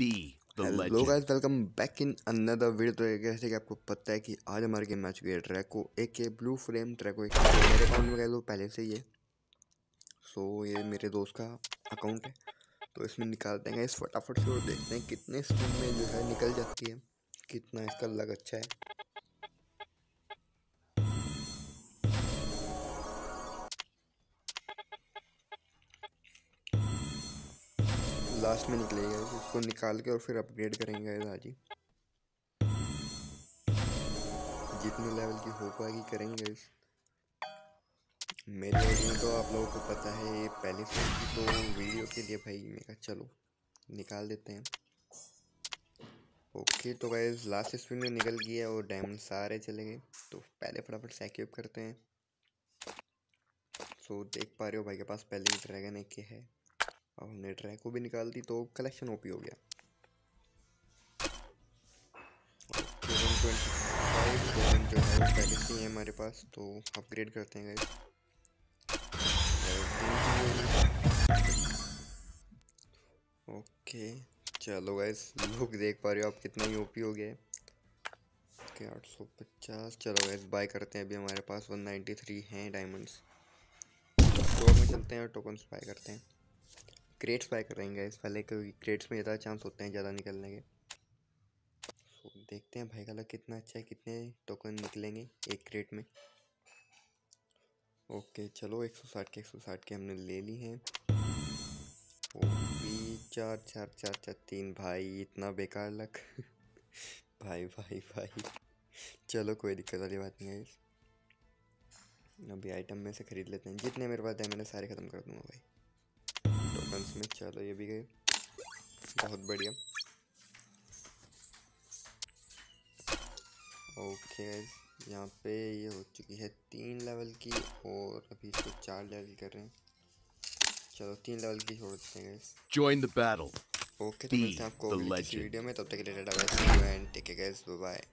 Be the hello legend. Guys welcome back in another video तो जैसे कि आपको पता है कि आज हमारे गेम मैच है ट्रैको एक के ब्लू फ्रेम ट्रैको एक। मेरे अकाउंट में गए तो पहले से ही है। सो so, ये मेरे दोस्त का अकाउंट है। तो इसमें निकालते हैं इस फटाफट से और देखते हैं कितने स्पिन में जो है निकल जाती है। कितना इसका लग अच्छा है। लास्ट में निकलेगा, उसको निकाल के और फिर अपग्रेड करेंगे आज ही जितने लेवल की हो पाएगी करेंगे मेरी आईडी तो आप लोगों को पता है, ये पहले से तो वीडियो के लिए भाई मैं कहा चलो, निकाल देते हैं। ओके तो गाइज़ लास्ट स्पिन में निकल गया और डायमंड सारे चले गए तो पहले फटाफट से करते हैं। सो देख पा रहे हो भाई के पास पहले ही ड्रैगन एक है। अब हमने ट्रैक को भी निकाल दी तो कलेक्शन ओपी हो गया। जो है पहले से ही है हमारे पास तो अपग्रेड करते हैं गाइस ओके चलो गाइस लोग देख पा रहे हो आप कितना ही ओपी हो गया ओके आठ सौ पचास। चलो गाइस बाय करते हैं अभी हमारे पास। वन नाइन्टी थ्री हैं डायमंड्स स्टोर में चलते हैं और टोकन्स बाय करते हैं। क्रेट्स बाय करेंगे इस पहले क्योंकि क्रेट्स में ज़्यादा चांस होते हैं ज़्यादा निकलने के। सो देखते हैं भाई का कितना अच्छा है, कितने टोकन निकलेंगे एक क्रेट में। ओके चलो 160 के 160 के हमने ले ली हैं। ओपी चार चार चार चार, तीन, भाई, इतना बेकार लग। भाई भाई भाई। चलो कोई दिक्कत वाली बात नहीं है अभी आइटम में से ख़रीद लेते हैं। जितने मेरे पास है, मैंने सारे ख़त्म कर दूँगा भाई। टोकन्स में चलो ये भी गए बहुत बढ़िया। ओके यहाँ पे ये हो चुकी है तीन लेवल की और अभी इसको चार लेवल कर रहे हैं। चलो तीन लेवल की छोड़ देते हैं Join the battle. ओके तो मिलते हैं आपको. वीडियो में तब तक के लिए ta-ta bye and take care guys bye